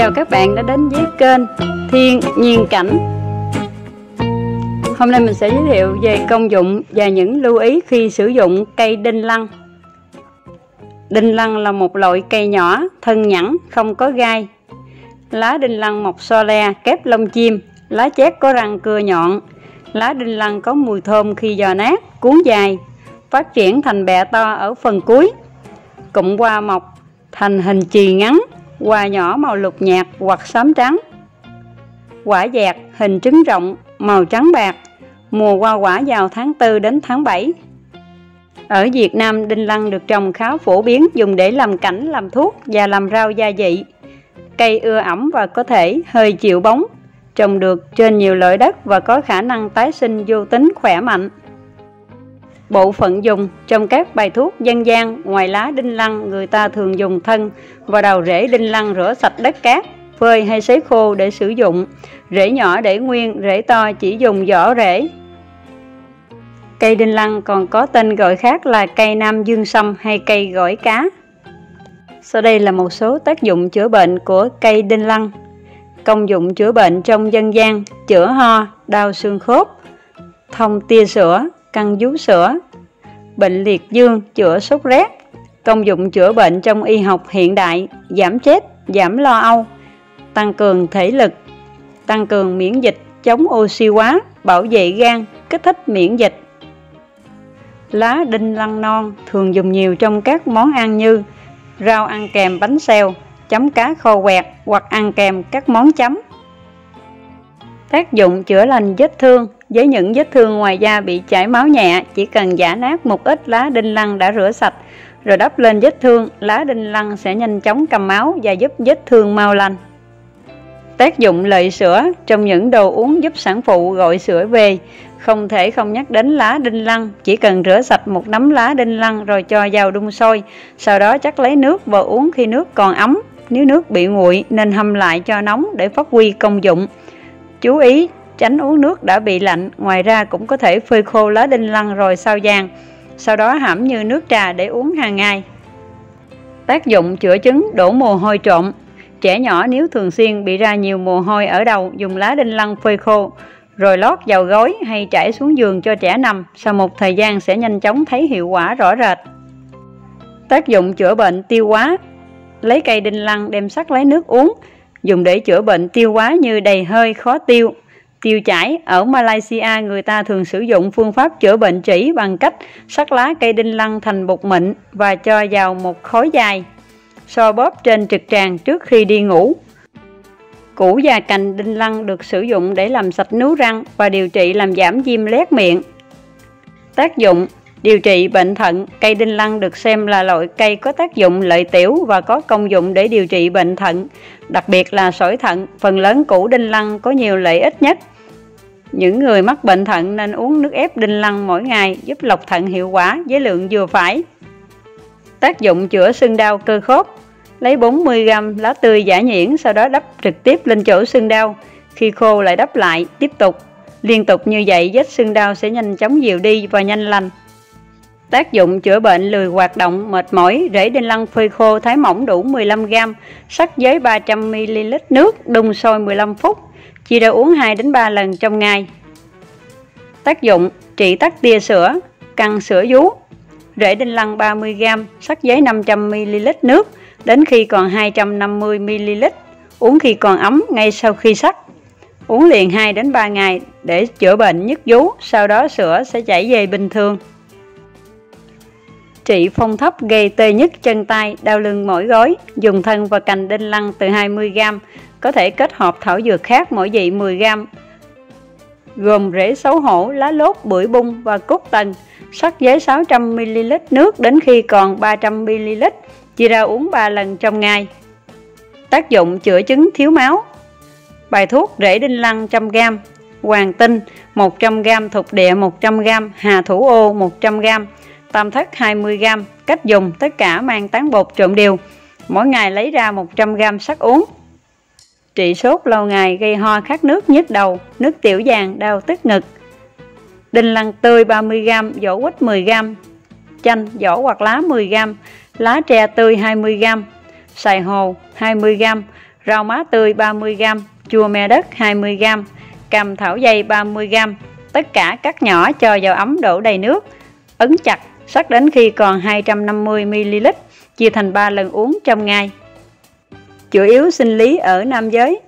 Chào các bạn đã đến với kênh Thiên Nhiên Cảnh. Hôm nay mình sẽ giới thiệu về công dụng và những lưu ý khi sử dụng cây đinh lăng. Đinh lăng là một loại cây nhỏ, thân nhẵn, không có gai. Lá đinh lăng mọc so le, kép lông chim. Lá chét có răng cưa nhọn. Lá đinh lăng có mùi thơm khi giò nát, cuốn dài Phát triển thành bẹ to ở phần cuối. Cụm hoa mọc thành hình chì ngắn. Quả nhỏ màu lục nhạt hoặc xám trắng. Quả dẹt hình trứng rộng màu trắng bạc. Mùa hoa quả vào tháng 4 đến tháng 7 Ở Việt Nam đinh lăng được trồng khá phổ biến dùng để làm cảnh, làm thuốc và làm rau gia vị. Cây ưa ẩm và có thể hơi chịu bóng Trồng được trên nhiều loại đất và có khả năng tái sinh vô tính khỏe mạnh. Bộ phận dùng trong các bài thuốc dân gian ngoài lá đinh lăng người ta thường dùng thân và đầu rễ đinh lăng rửa sạch đất cát, phơi hay sấy khô để sử dụng. Rễ nhỏ để nguyên, rễ to chỉ dùng vỏ rễ. Cây đinh lăng còn có tên gọi khác là cây nam dương sâm hay cây gỏi cá. Sau đây là một số tác dụng chữa bệnh của cây đinh lăng. Công dụng chữa bệnh trong dân gian, chữa ho, đau xương khớp, thông tia sữa, căng vú sữa, bệnh liệt dương, chữa sốt rét, công dụng chữa bệnh trong y học hiện đại, giảm chết, giảm lo âu, tăng cường thể lực, tăng cường miễn dịch, chống oxy hóa, bảo vệ gan, kích thích miễn dịch. Lá đinh lăng non thường dùng nhiều trong các món ăn như rau ăn kèm bánh xèo, chấm cá kho quẹt hoặc ăn kèm các món chấm. Tác dụng chữa lành vết thương. Với những vết thương ngoài da bị chảy máu nhẹ, Chỉ cần giả nát một ít lá đinh lăng đã rửa sạch, Rồi đắp lên vết thương, Lá đinh lăng sẽ nhanh chóng cầm máu Và giúp vết thương mau lành. Tác dụng lợi sữa. Trong những đồ uống giúp sản phụ gọi sữa về, Không thể không nhắc đến lá đinh lăng. Chỉ cần rửa sạch một nắm lá đinh lăng Rồi cho vào đun sôi, Sau đó chắc lấy nước và uống khi nước còn ấm. Nếu nước bị nguội, nên hâm lại cho nóng để phát huy công dụng. Chú ý tránh uống nước đã bị lạnh, ngoài ra cũng có thể phơi khô lá đinh lăng rồi sao vàng, sau đó hãm như nước trà để uống hàng ngày. Tác dụng chữa chứng đổ mồ hôi trộm Trẻ nhỏ nếu thường xuyên bị ra nhiều mồ hôi ở đầu, dùng lá đinh lăng phơi khô, rồi lót vào gối hay trải xuống giường cho trẻ nằm, sau một thời gian sẽ nhanh chóng thấy hiệu quả rõ rệt. Tác dụng chữa bệnh tiêu hóa Lấy cây đinh lăng đem sắc lấy nước uống, dùng để chữa bệnh tiêu hóa như đầy hơi, khó tiêu. Tiêu chảy, ở Malaysia người ta thường sử dụng phương pháp chữa bệnh trĩ bằng cách sắc lá cây đinh lăng thành bột mịn và cho vào một khối dài, so bóp trên trực tràng trước khi đi ngủ. Củ và cành đinh lăng được sử dụng để làm sạch nướu răng và điều trị làm giảm viêm lét miệng. Tác dụng Điều trị bệnh thận, cây đinh lăng được xem là loại cây có tác dụng lợi tiểu và có công dụng để điều trị bệnh thận, đặc biệt là sỏi thận. Phần lớn củ đinh lăng có nhiều lợi ích nhất. Những người mắc bệnh thận nên uống nước ép đinh lăng mỗi ngày giúp lọc thận hiệu quả với lượng vừa phải. Tác dụng chữa sưng đau cơ khớp Lấy 40g lá tươi giả nhuyễn sau đó đắp trực tiếp lên chỗ sưng đau. Khi khô lại đắp lại, tiếp tục. Liên tục như vậy vết sưng đau sẽ nhanh chóng dịu đi và nhanh lành. Tác dụng chữa bệnh lười hoạt động, mệt mỏi, rễ đinh lăng phơi khô thái mỏng đủ 15g, sắc với 300ml nước, đun sôi 15 phút, chia ra uống 2 đến 3 lần trong ngày. Tác dụng trị tắc tia sữa, căng sữa vú, rễ đinh lăng 30g, sắc với 500ml nước, đến khi còn 250ml, uống khi còn ấm ngay sau khi sắc. Uống liền 2 đến 3 ngày để chữa bệnh nhức vú, sau đó sữa sẽ chảy về bình thường trị phong thấp gây tê nhức chân tay, đau lưng mỏi gối, dùng thân và cành đinh lăng từ 20g, có thể kết hợp thảo dược khác mỗi vị 10g, gồm rễ xấu hổ, lá lốt, bưởi bung và cúc tần, sắc với 600ml nước đến khi còn 300ml, chia ra uống 3 lần trong ngày. Tác dụng chữa chứng thiếu máu. Bài thuốc rễ đinh lăng 100g, hoàng tinh 100g, thục địa 100g, hà thủ ô 100g, tam thất 20g, cách dùng tất cả mang tán bột trộn đều, mỗi ngày lấy ra 100g sắc uống. Trị sốt lâu ngày gây ho khát nước nhức đầu, nước tiểu vàng, đau tức ngực. Đinh lăng tươi 30g, vỏ quýt 10g, chanh, vỏ hoặc lá 10g, lá tre tươi 20g, xài hồ 20g, rau má tươi 30g, chua me đất 20g, cam thảo dây 30g. Tất cả cắt nhỏ cho vào ấm đổ đầy nước, ấn chặt sắc đến khi còn 250ml, chia thành 3 lần uống trong ngày. Chủ yếu sinh lý ở nam giới,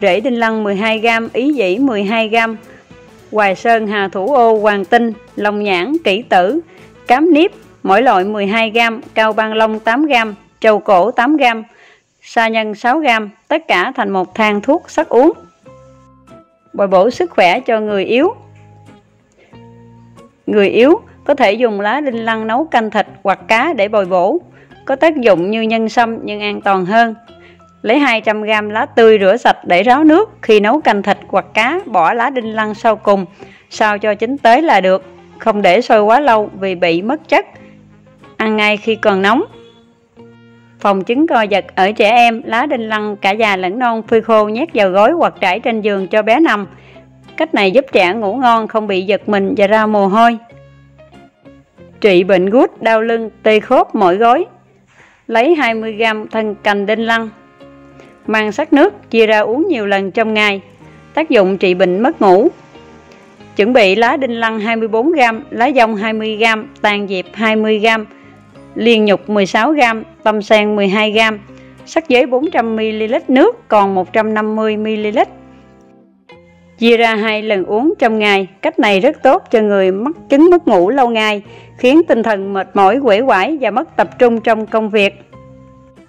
rễ đinh lăng 12g, ý dĩ 12g, hoài sơn, hà thủ ô, hoàng tinh, long nhãn, kỷ tử, cám niếp, mỗi loại 12g, cao ban long 8g, trầu cổ 8g, sa nhân 6g, tất cả thành một thang thuốc sắc uống. Bồi bổ sức khỏe cho người yếu. Người yếu có thể dùng lá đinh lăng nấu canh thịt hoặc cá để bồi bổ, có tác dụng như nhân sâm nhưng an toàn hơn. Lấy 200g lá tươi rửa sạch để ráo nước, khi nấu canh thịt hoặc cá bỏ lá đinh lăng sau cùng, sao cho chín tới là được, không để sôi quá lâu vì bị mất chất. Ăn ngay khi còn nóng. Phòng chứng co giật ở trẻ em, lá đinh lăng cả già lẫn non phơi khô nhét vào gối hoặc trải trên giường cho bé nằm. Cách này giúp trẻ ngủ ngon, không bị giật mình và ra mồ hôi. Trị bệnh gút, đau lưng, tê khớp, mỗi gối. Lấy 20g thân cành đinh lăng. Mang sắc nước, chia ra uống nhiều lần trong ngày. Tác dụng trị bệnh mất ngủ. Chuẩn bị lá đinh lăng 24g, lá dông 20g, tàn diệp 20g, liên nhục 16g, tâm sen 12g, sắc giấy 400ml nước còn 150ml. Chia ra hai lần uống trong ngày, cách này rất tốt cho người mắc chứng mất ngủ lâu ngày, khiến tinh thần mệt mỏi, quể quải và mất tập trung trong công việc.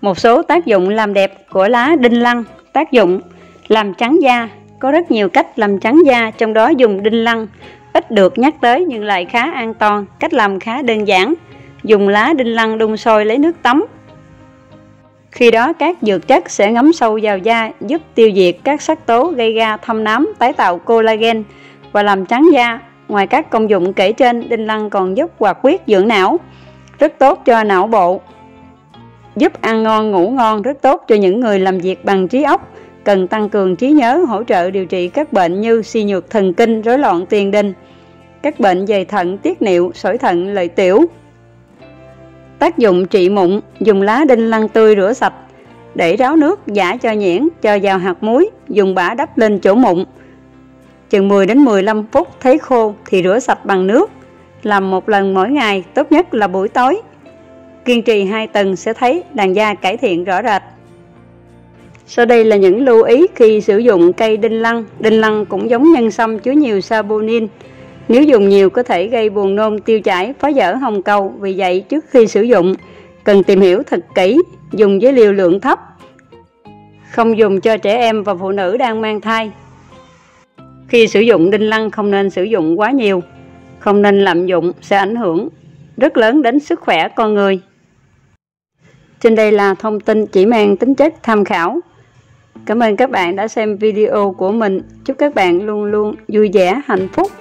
Một số tác dụng làm đẹp của lá đinh lăng, tác dụng làm trắng da, có rất nhiều cách làm trắng da, trong đó dùng đinh lăng, ít được nhắc tới nhưng lại khá an toàn, cách làm khá đơn giản. Dùng lá đinh lăng đun sôi lấy nước tắm. Khi đó các dược chất sẽ ngấm sâu vào da, giúp tiêu diệt các sắc tố gây ra thâm nám, tái tạo collagen và làm trắng da. Ngoài các công dụng kể trên, đinh lăng còn giúp hoạt huyết dưỡng não, rất tốt cho não bộ. Giúp ăn ngon ngủ ngon, rất tốt cho những người làm việc bằng trí óc, cần tăng cường trí nhớ, hỗ trợ điều trị các bệnh như suy nhược thần kinh, rối loạn tiền đình, các bệnh về thận, tiết niệu, sỏi thận, lợi tiểu. Tác dụng trị mụn, dùng lá đinh lăng tươi rửa sạch, để ráo nước, giả cho nhuyễn, cho vào hạt muối, dùng bã đắp lên chỗ mụn. Chừng 10 đến 15 phút thấy khô thì rửa sạch bằng nước, làm một lần mỗi ngày, tốt nhất là buổi tối. Kiên trì 2 tuần sẽ thấy làn da cải thiện rõ rệt. Sau đây là những lưu ý khi sử dụng cây đinh lăng. Đinh lăng cũng giống nhân sâm chứa nhiều saponin. Nếu dùng nhiều có thể gây buồn nôn tiêu chảy, phá dở hồng cầu. Vì vậy trước khi sử dụng cần tìm hiểu thật kỹ, dùng với liều lượng thấp. Không dùng cho trẻ em và phụ nữ đang mang thai. Khi sử dụng đinh lăng không nên sử dụng quá nhiều, không nên lạm dụng sẽ ảnh hưởng rất lớn đến sức khỏe con người. Trên đây là thông tin chỉ mang tính chất tham khảo. Cảm ơn các bạn đã xem video của mình. Chúc các bạn luôn luôn vui vẻ, hạnh phúc.